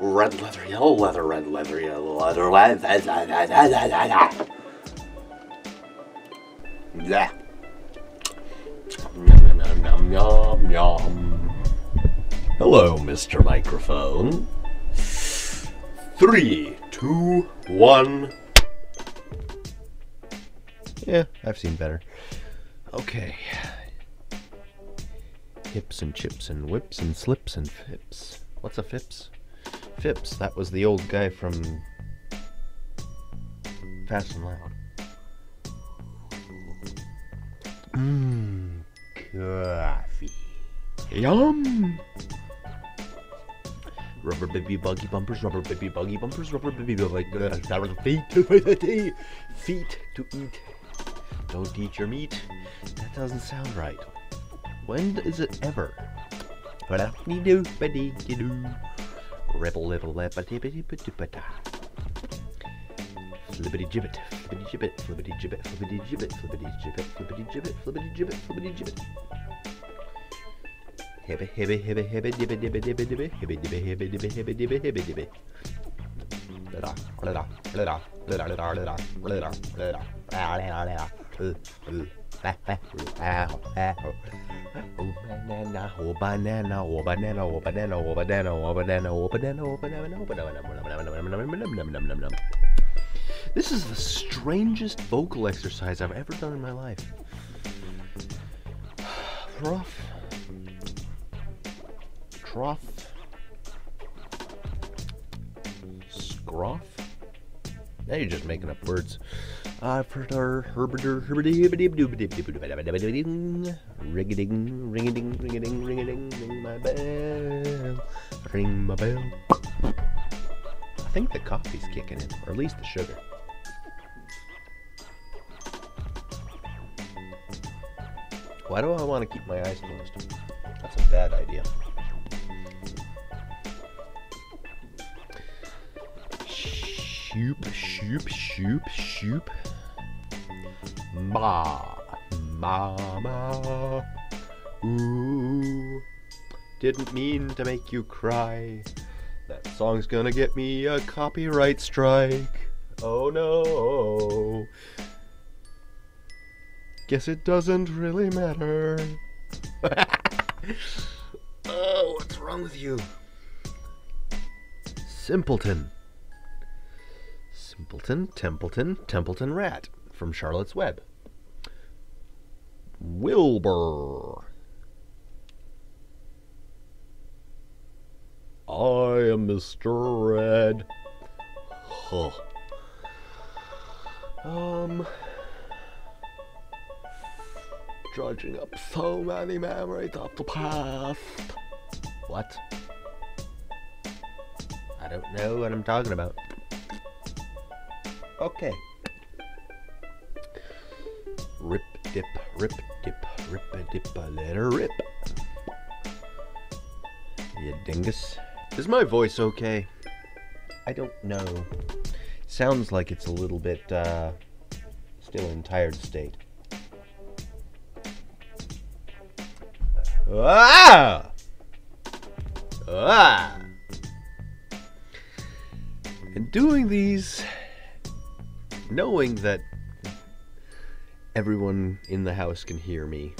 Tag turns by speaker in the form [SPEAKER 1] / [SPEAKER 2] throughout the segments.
[SPEAKER 1] red leather, yellow leather, red leather, yellow leather, leather. Yeah. Yum, yum, yum, yum, yum. Hello, Mr. Microphone. Three, two, one.
[SPEAKER 2] Yeah, I've seen better. Okay. Hips and chips and whips and slips and fips. What's a fips? Fips, that was the old guy from Fast and Loud. Mmm, coffee. Yum! Rubber baby buggy bumpers, rubber baby buggy bumpers, rubber baby buggy uh, feet to feet to eat. Don't eat your meat. That doesn't sound right. When is it ever? do do Ribble little lippity Flippity gibbet, flippity gibbet, flippity gibbet, flippity gibbet, flippity gibbet, flippity gibbet, flippity gibbet, flippity gibbet. Hibby hibby hibby hibby dibby dibby dibby dibby hibby dibby hibby dibby hibby dibby hibby dibby. Lida, lida, lida, lida, lida, lida, lida, lida, lida, lida. This is the strangest vocal exercise I've ever done in my life. Rough Trough. Scroff? Now you're just making up words. I've heard our herberder herbity hibbity Ring-a-ding, ring-a-ding, ring-a-ding, ring-a-ding, ring my bell. Ring my bell. I think the coffee's kicking in, or at least the sugar. Why do I want to keep my eyes closed? That's a bad idea. Shoop, shoop, shoop, shoop. Ma, ma, ma. ooh. Didn't mean to make you cry. That song's gonna get me a copyright strike. Oh no. Guess it doesn't really matter. oh, what's wrong with you? Simpleton. Simpleton, Templeton, Templeton Rat from Charlotte's Web. Wilbur. I am Mr. Red. Huh. Um. Dredging up so many memories of the past. What? I don't know what I'm talking about. Okay. Rip, dip, rip, dip, rip, a dip, a let her rip. You dingus. Is my voice okay? I don't know. Sounds like it's a little bit, uh, still in tired state. Ah! Ah! And doing these knowing that everyone in the house can hear me.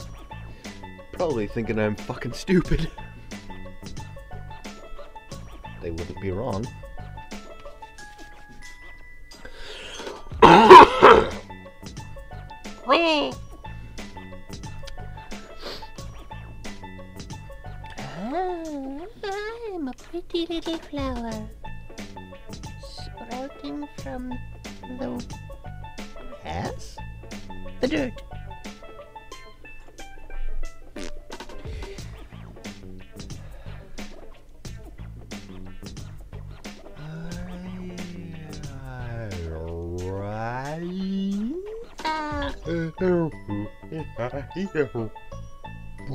[SPEAKER 2] Probably thinking I'm fucking stupid. they wouldn't be wrong.
[SPEAKER 3] Oh, I'm a pretty little flower sprouting from though. has The dirt.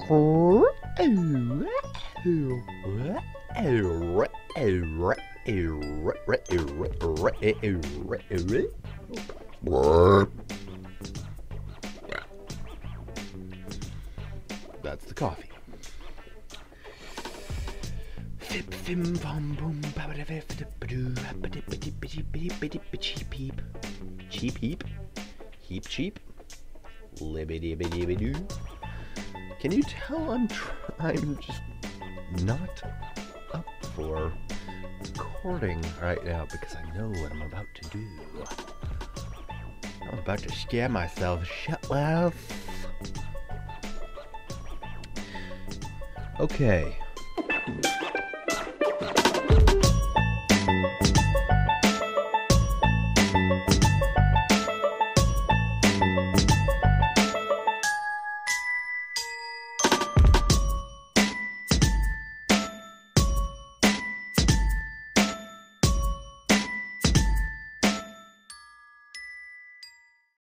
[SPEAKER 2] Oh, that's the coffee. Cheap heap? Heap cheap? Can you tell I'm tr- I'm just not up for recording right now because I know what I'm about to do. I'm about to scare myself shitless. Okay.